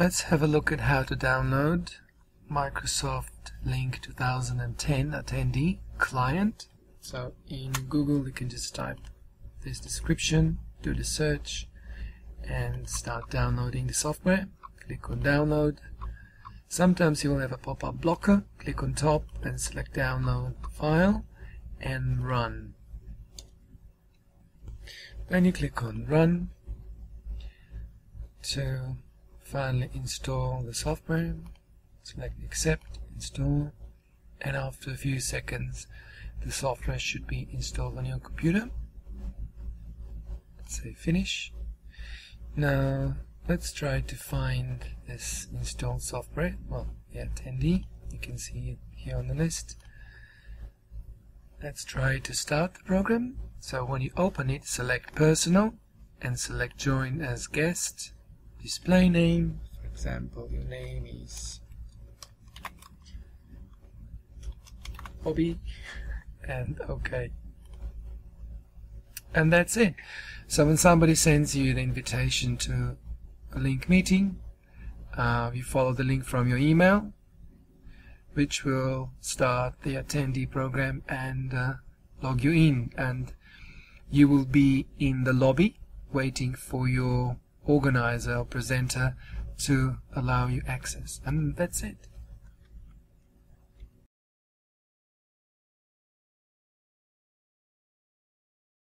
Let's have a look at how to download Microsoft Lync 2010 attendee client. So in Google you can just type this description, do the search and start downloading the software. Click on download. Sometimes you will have a pop-up blocker. Click on top and select download file and run. Then you click on run to finally install the software. Select accept, install, and after a few seconds the software should be installed on your computer. Let's say finish. Now let's try to find this installed software. Well, the attendee, you can see it here on the list. Let's try to start the program. So when you open it, select personal and select join as guest. Display name, for example, your name is Bobby and OK. And that's it. So when somebody sends you the invitation to a Lync meeting, uh, you follow the link from your email, which will start the attendee program and uh, log you in. And you will be in the lobby waiting for your organizer or presenter to allow you access. And that's it.